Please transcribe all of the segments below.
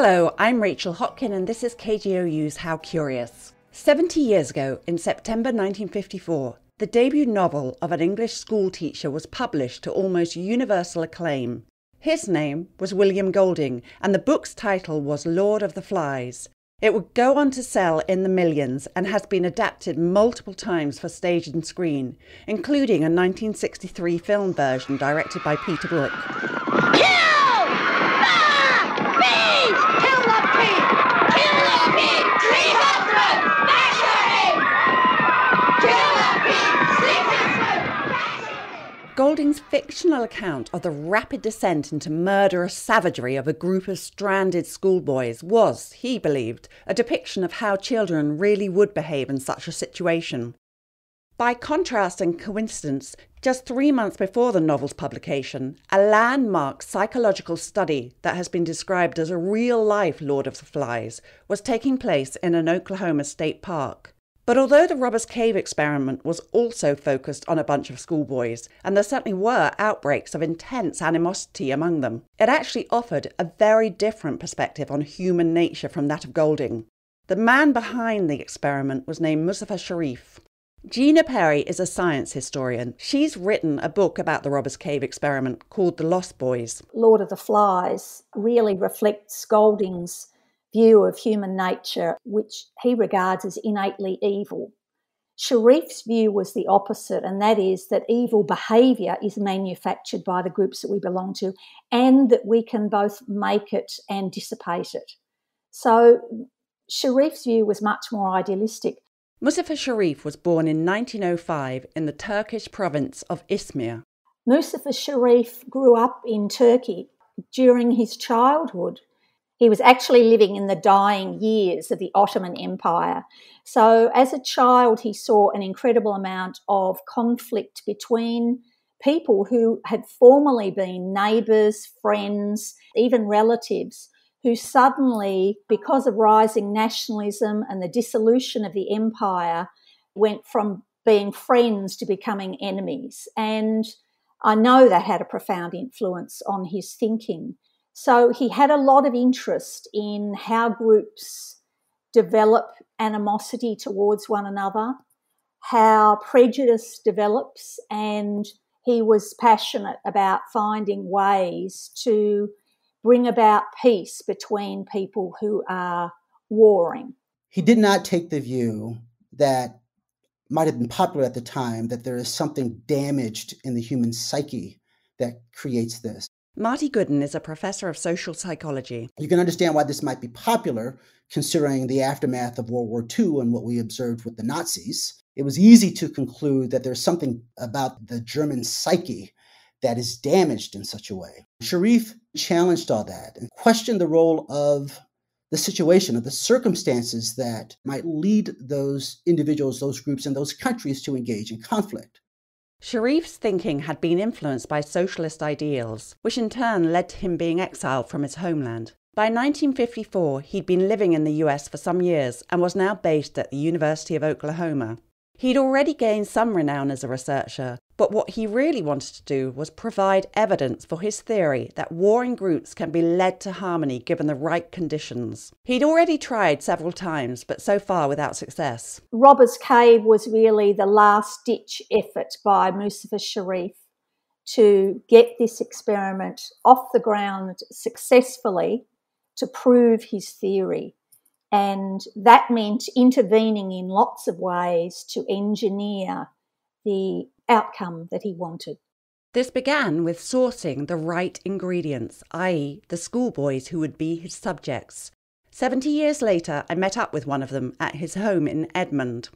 Hello, I'm Rachel Hopkin, and this is KGOU's How Curious. 70 years ago, in September 1954, the debut novel of an English schoolteacher was published to almost universal acclaim. His name was William Golding, and the book's title was Lord of the Flies. It would go on to sell in the millions and has been adapted multiple times for stage and screen, including a 1963 film version directed by Peter Brook. Golding's fictional account of the rapid descent into murderous savagery of a group of stranded schoolboys was, he believed, a depiction of how children really would behave in such a situation. By contrast and coincidence, just three months before the novel's publication, a landmark psychological study that has been described as a real life Lord of the Flies was taking place in an Oklahoma state park. But although the Robbers Cave experiment was also focused on a bunch of schoolboys, and there certainly were outbreaks of intense animosity among them, it actually offered a very different perspective on human nature from that of Golding. The man behind the experiment was named Muzafer Sherif. Gina Perry is a science historian. She's written a book about the Robbers Cave experiment called The Lost Boys. Lord of the Flies really reflects Golding's view of human nature, which he regards as innately evil. Sherif's view was the opposite, and that is that evil behaviour is manufactured by the groups that we belong to, and that we can both make it and dissipate it. So Sherif's view was much more idealistic. Muzafer Sherif was born in 1905 in the Turkish province of Izmir. Muzafer Sherif grew up in Turkey during his childhood. He was actually living in the dying years of the Ottoman Empire. So, as a child, he saw an incredible amount of conflict between people who had formerly been neighbours, friends, even relatives, who suddenly, because of rising nationalism and the dissolution of the empire, went from being friends to becoming enemies. And I know that had a profound influence on his thinking. So he had a lot of interest in how groups develop animosity towards one another, how prejudice develops, and he was passionate about finding ways to bring about peace between people who are warring. He did not take the view that might have been popular at the time that there is something damaged in the human psyche that creates this. Marty Gooden is a professor of social psychology. You can understand why this might be popular considering the aftermath of World War II and what we observed with the Nazis. It was easy to conclude that there's something about the German psyche that is damaged in such a way. Sherif challenged all that and questioned the role of the situation, of the circumstances that might lead those individuals, those groups, and those countries to engage in conflict. Sherif's thinking had been influenced by socialist ideals, which in turn led to him being exiled from his homeland. By 1954, he'd been living in the US for some years and was now based at the University of Oklahoma. He'd already gained some renown as a researcher, but what he really wanted to do was provide evidence for his theory that warring groups can be led to harmony given the right conditions. He'd already tried several times, but so far without success. Robbers Cave was really the last ditch effort by Muzafer Sherif to get this experiment off the ground successfully to prove his theory. And that meant intervening in lots of ways to engineer the outcome that he wanted. This began with sourcing the right ingredients, i.e., the schoolboys who would be his subjects. Seventy years later, I met up with one of them at his home in Edmond.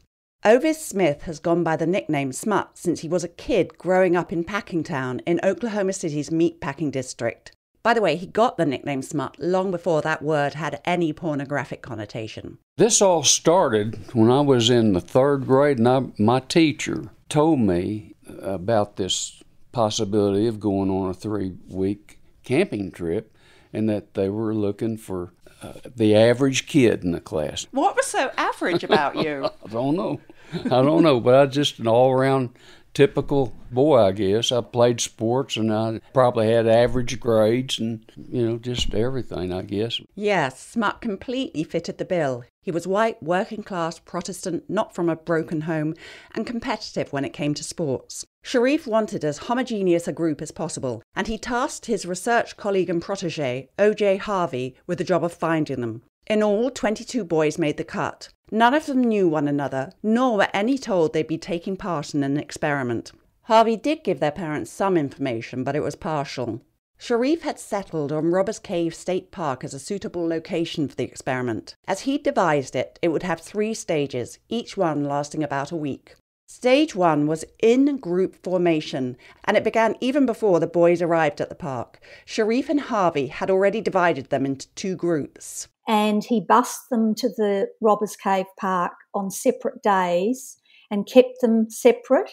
Ovis Smith has gone by the nickname Smut since he was a kid growing up in Packingtown in Oklahoma City's meatpacking district. By the way, he got the nickname smut long before that word had any pornographic connotation. This all started when I was in the third grade, and I, my teacher told me about this possibility of going on a three week camping trip and that they were looking for uh, the average kid in the class. What was so average about you? I don't know. I don't know, but I was just an all around typical boy, I guess. I played sports and I probably had average grades and, you know, just everything, I guess. Yes, Smut completely fitted the bill. He was white, working class, Protestant, not from a broken home, and competitive when it came to sports. Sherif wanted as homogeneous a group as possible, and he tasked his research colleague and protege, O.J. Harvey, with the job of finding them. In all, 22 boys made the cut. None of them knew one another, nor were any told they'd be taking part in an experiment. Harvey did give their parents some information, but it was partial. Sherif had settled on Robbers Cave State Park as a suitable location for the experiment. As he devised it, it would have three stages, each one lasting about a week. Stage one was in group formation, and it began even before the boys arrived at the park. Sherif and Harvey had already divided them into two groups and he bussed them to the Robbers Cave Park on separate days and kept them separate.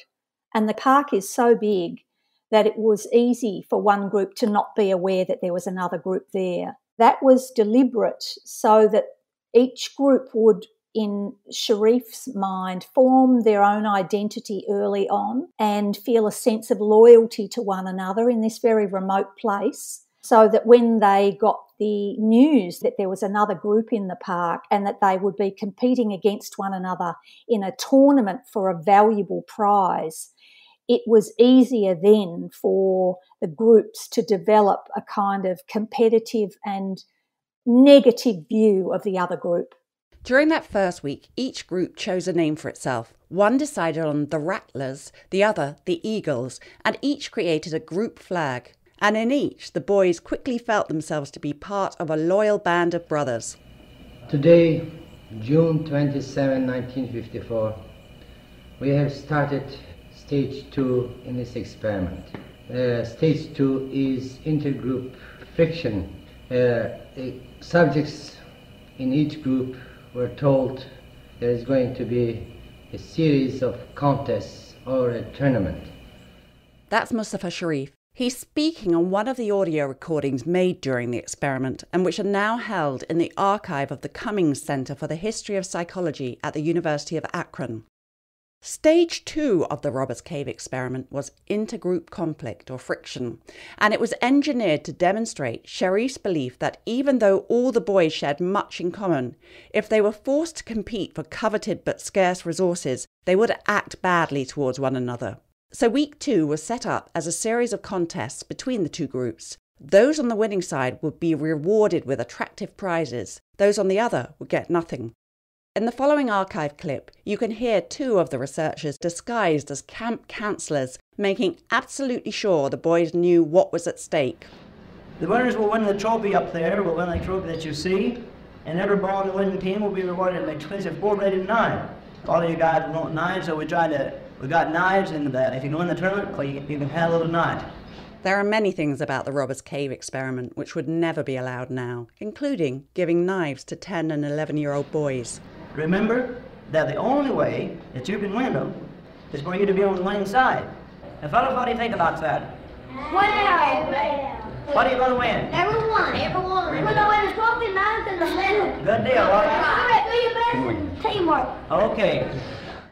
And the park is so big that it was easy for one group to not be aware that there was another group there. That was deliberate so that each group would, in Sherif's mind, form their own identity early on and feel a sense of loyalty to one another in this very remote place so that when they got the news that there was another group in the park and that they would be competing against one another in a tournament for a valuable prize, it was easier then for the groups to develop a kind of competitive and negative view of the other group. During that first week, each group chose a name for itself. One decided on the Rattlers, the other the Eagles, and each created a group flag and in each the boys quickly felt themselves to be part of a loyal band of brothers. Today, June 27, 1954, we have started stage two in this experiment. Uh, stage two is intergroup friction. Uh, subjects in each group were told there is going to be a series of contests or a tournament. That's Mustafa Sherif, He's speaking on one of the audio recordings made during the experiment and which are now held in the archive of the Cummings Center for the History of Psychology at the University of Akron. Stage two of the Robbers Cave experiment was intergroup conflict or friction, and it was engineered to demonstrate Sherif's belief that even though all the boys shared much in common, if they were forced to compete for coveted but scarce resources, they would act badly towards one another. So, week two was set up as a series of contests between the two groups. Those on the winning side would be rewarded with attractive prizes, those on the other would get nothing. In the following archive clip, you can hear two of the researchers disguised as camp counselors making absolutely sure the boys knew what was at stake. The winners will win the trophy up there, will win the trophy that you see, and every ball on the winning team will be rewarded with an expensive four-bladed knife. All of you guys want knives, so we try to we got knives in that. If you go in the tournament, you, you can have a little knife. There are many things about the Robbers Cave experiment which would never be allowed now, including giving knives to 10 and 11 year old boys. Remember that the only way that you can win them is for you to be on the winning side. Now, fellas, what do you think about that? Win! What are you going to win? Everyone. Everyone. We're going to win the trophy, knives, and the medal. Good deal, all right? Do your best with teamwork. Okay.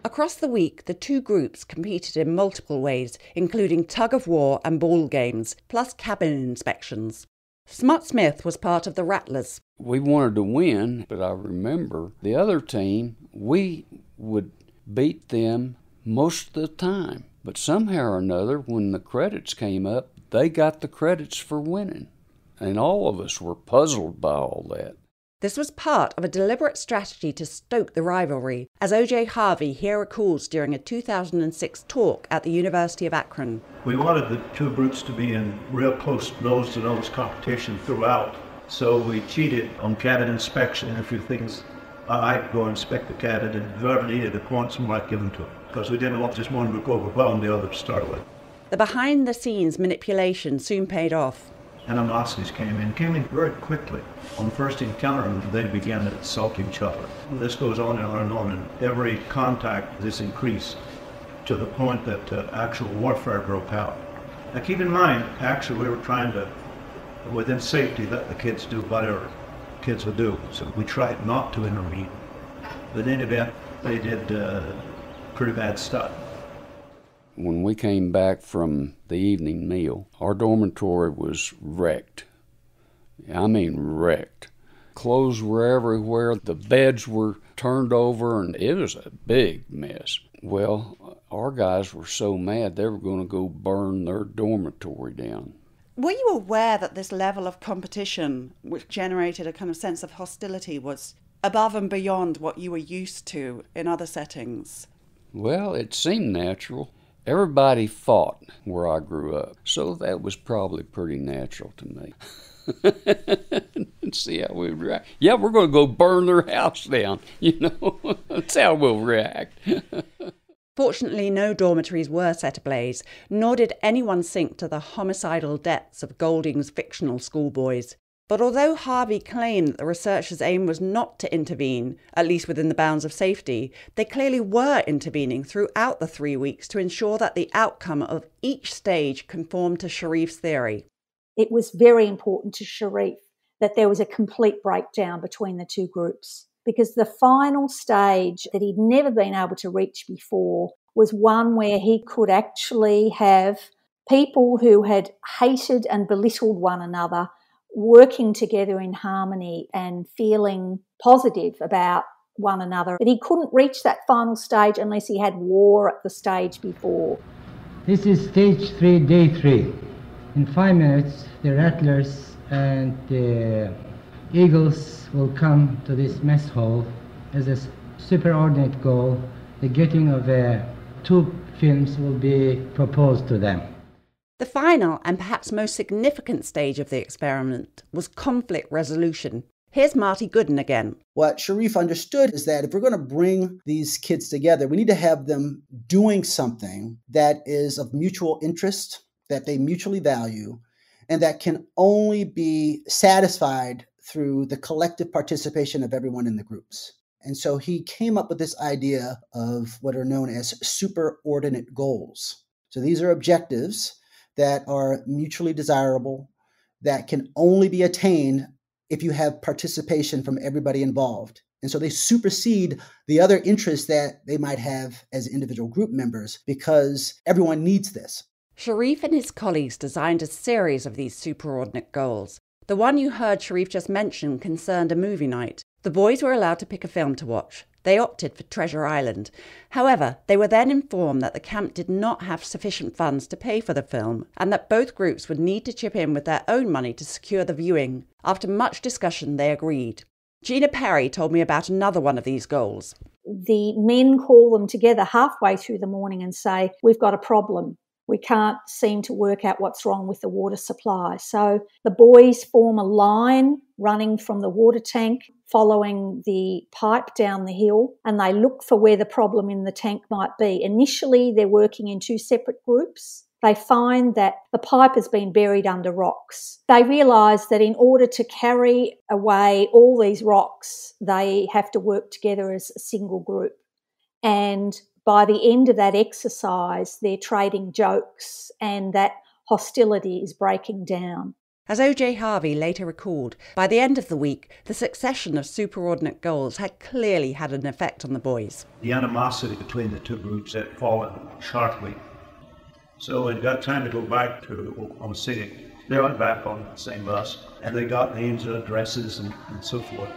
Across the week, the two groups competed in multiple ways, including tug of war and ball games, plus cabin inspections. Smut Smith was part of the Rattlers. We wanted to win, but I remember the other team, we would beat them most of the time. But somehow or another, when the credits came up, they got the credits for winning. And all of us were puzzled by all that. This was part of a deliberate strategy to stoke the rivalry, as O.J. Harvey here recalls during a 2006 talk at the University of Akron. We wanted the two groups to be in real close nose to nose competition throughout, so we cheated on cabin inspection and a few things. I'd go inspect the cabin, and whoever needed the points, might give them to him, because we didn't want just one to go overwhelm the other to start with. The behind the scenes manipulation soon paid off Nazis came in, came in very quickly. On the first encounter, they began to assault each other. This goes on and on and on, and every contact is increased to the point that uh, actual warfare broke out. Now keep in mind, actually we were trying to, within safety, let the kids do whatever kids would do. So we tried not to intervene. But in any event, they did uh, pretty bad stuff. When we came back from the evening meal, our dormitory was wrecked. I mean, wrecked. Clothes were everywhere, the beds were turned over, and it was a big mess. Well, our guys were so mad they were going to go burn their dormitory down. Were you aware that this level of competition, which generated a kind of sense of hostility, was above and beyond what you were used to in other settings? Well, it seemed natural. Everybody fought where I grew up, so that was probably pretty natural to me. See how we react. Yeah, we're going to go burn their house down. You know, that's how we'll react. Fortunately, no dormitories were set ablaze, nor did anyone sink to the homicidal depths of Golding's fictional schoolboys. But although Harvey claimed that the researchers' aim was not to intervene, at least within the bounds of safety, they clearly were intervening throughout the three weeks to ensure that the outcome of each stage conformed to Sherif's theory. It was very important to Sherif that there was a complete breakdown between the two groups because the final stage that he'd never been able to reach before was one where he could actually have people who had hated and belittled one another working together in harmony and feeling positive about one another. But he couldn't reach that final stage unless he had war at the stage before. This is stage three, day three. In five minutes, the rattlers and the eagles will come to this mess hall as a superordinate goal. The getting of uh, two films will be proposed to them. The final and perhaps most significant stage of the experiment was conflict resolution. Here's Marty Gooden again. What Sherif understood is that if we're going to bring these kids together, we need to have them doing something that is of mutual interest, that they mutually value, and that can only be satisfied through the collective participation of everyone in the groups. And so he came up with this idea of what are known as superordinate goals. So these are objectives that are mutually desirable, that can only be attained if you have participation from everybody involved. And so they supersede the other interests that they might have as individual group members because everyone needs this. Sherif and his colleagues designed a series of these superordinate goals. The one you heard Sherif just mention concerned a movie night. The boys were allowed to pick a film to watch. They opted for Treasure Island. However, they were then informed that the camp did not have sufficient funds to pay for the film and that both groups would need to chip in with their own money to secure the viewing. After much discussion, they agreed. Gina Perry told me about another one of these goals. The men call them together halfway through the morning and say, We've got a problem we can't seem to work out what's wrong with the water supply. So the boys form a line running from the water tank, following the pipe down the hill, and they look for where the problem in the tank might be. Initially, they're working in two separate groups. They find that the pipe has been buried under rocks. They realise that in order to carry away all these rocks, they have to work together as a single group. And by the end of that exercise, they're trading jokes and that hostility is breaking down. As O.J. Harvey later recalled, by the end of the week, the succession of superordinate goals had clearly had an effect on the boys. The animosity between the two groups had fallen sharply. So it got time to go back to Oklahoma City. They went back on the same bus, and they got names and addresses and, and so forth.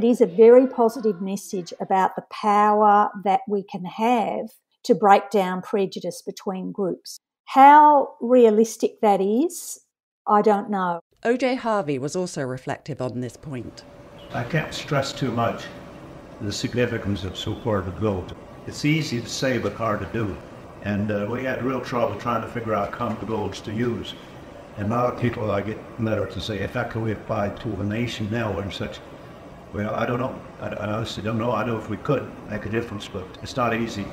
It is a very positive message about the power that we can have to break down prejudice between groups. How realistic that is, I don't know. OJ Harvey was also reflective on this point. I can't stress too much the significance of superordinate goals. It's easy to say but hard to do. And uh, we had real trouble trying to figure out common goals to use. And a lot of people I get letters to say, if that could be applied to a nation now and such, well, I don't know. I, I honestly don't know. I know if we could make a difference, but it's not easy.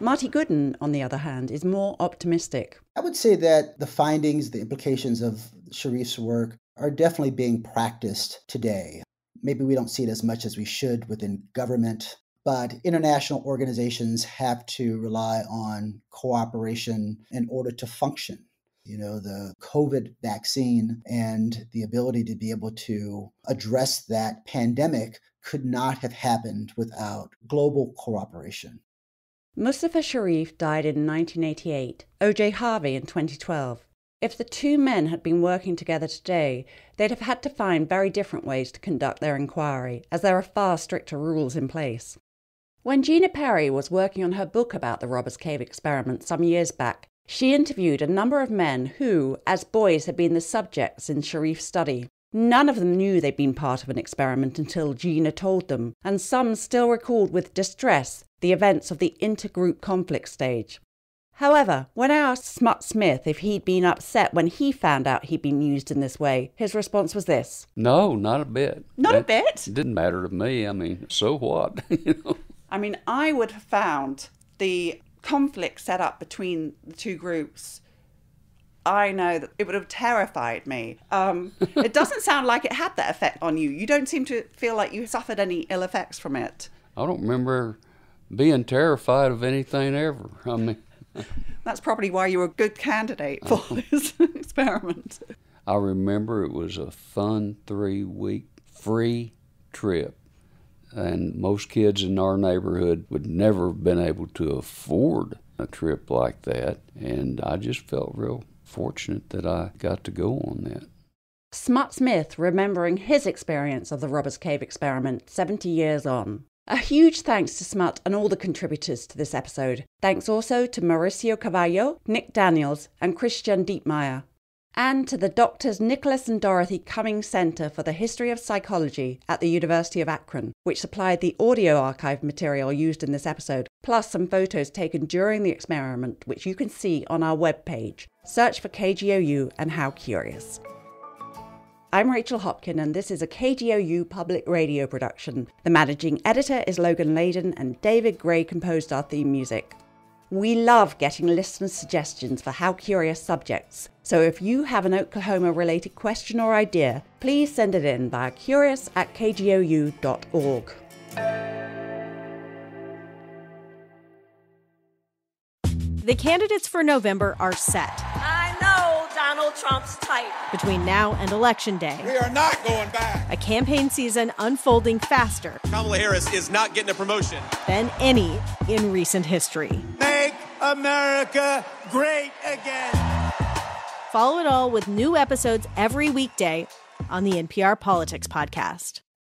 Marty Gooden, on the other hand, is more optimistic. I would say that the findings, the implications of Sherif's work are definitely being practiced today. Maybe we don't see it as much as we should within government, but international organizations have to rely on cooperation in order to function. You know, the COVID vaccine and the ability to be able to address that pandemic could not have happened without global cooperation. Mustafa Sherif died in 1988, OJ Harvey in 2012. If the two men had been working together today, they'd have had to find very different ways to conduct their inquiry, as there are far stricter rules in place. When Gina Perry was working on her book about the Robbers Cave experiment some years back, she interviewed a number of men who, as boys, had been the subjects in Sherif's study. None of them knew they'd been part of an experiment until Gina told them, and some still recalled with distress the events of the intergroup conflict stage. However, when I asked Smut Smith if he'd been upset when he found out he'd been used in this way, his response was this No, not a bit. Not That a bit? It didn't matter to me. I mean, so what? you know? I mean, I would have found the conflict set up between the two groups. I know that it would have terrified me. Um, it doesn't sound like it had that effect on you. You don't seem to feel like you suffered any ill effects from it. I don't remember being terrified of anything ever. I mean, That's probably why you were a good candidate for this experiment. I remember it was a fun three week free trip. And most kids in our neighborhood would never have been able to afford a trip like that. And I just felt real fortunate that I got to go on that. Smut Smith remembering his experience of the Robbers Cave experiment 70 years on. A huge thanks to Smut and all the contributors to this episode. Thanks also to Mauricio Cavallo, Nick Daniels, and Christian Dietmeier. And to the doctors Nicholas and Dorothy Cummings Center for the History of Psychology at the University of Akron, which supplied the audio archive material used in this episode, plus some photos taken during the experiment, which you can see on our webpage. Search for KGOU and How Curious. I'm Rachel Hopkin, and this is a KGOU public radio production. The managing editor is Logan Layden, and David Gray composed our theme music. We love getting listener suggestions for How Curious subjects, so if you have an Oklahoma related question or idea, please send it in via curious at kgou.org. The candidates for November are set. I know Donald Trump's type. Between now and Election Day, We are not going back. a campaign season unfolding faster Kamala Harris is not getting a promotion. than any in recent history. Make America great again. Follow it all with new episodes every weekday on the NPR Politics Podcast.